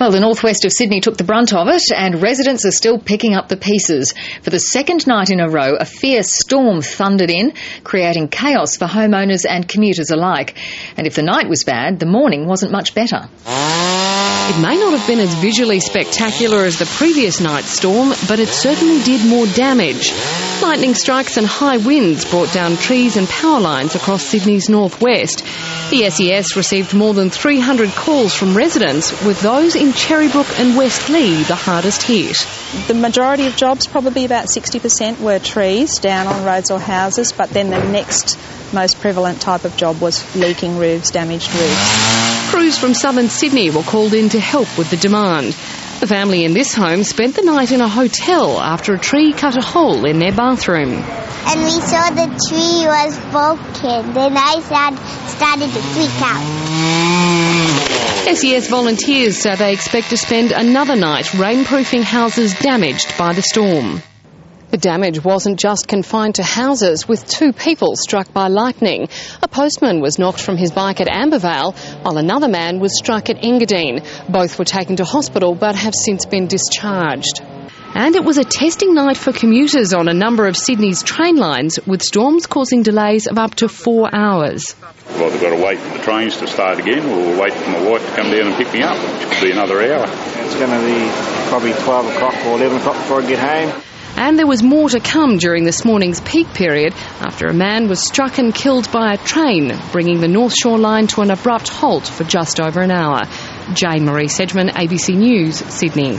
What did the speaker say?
Well, the northwest of Sydney took the brunt of it, and residents are still picking up the pieces. For the second night in a row, a fierce storm thundered in, creating chaos for homeowners and commuters alike. And if the night was bad, the morning wasn't much better. It may not have been as visually spectacular as the previous night's storm, but it certainly did more damage. Lightning strikes and high winds brought down trees and power lines across Sydney's northwest. The SES received more than 300 calls from residents, with those in Cherrybrook and Westleigh the hardest hit. The majority of jobs, probably about 60%, were trees down on roads or houses, but then the next most prevalent type of job was leaking roofs, damaged roofs. Crews from southern Sydney were called in to help with the demand. The family in this home spent the night in a hotel after a tree cut a hole in their bathroom. And we saw the tree was broken. Then I started to freak out. SES volunteers say they expect to spend another night rainproofing houses damaged by the storm. The damage wasn't just confined to houses, with two people struck by lightning. A postman was knocked from his bike at Ambervale, while another man was struck at Engadine. Both were taken to hospital but have since been discharged. And it was a testing night for commuters on a number of Sydney's train lines, with storms causing delays of up to four hours. Well, they've got to wait for the trains to start again, or we'll wait for my wife to come down and pick me up, which could be another hour. It's going to be probably 12 o'clock or 11 o'clock before I get home. And there was more to come during this morning's peak period after a man was struck and killed by a train, bringing the North Shore line to an abrupt halt for just over an hour. Jane Marie Sedgman, ABC News, Sydney.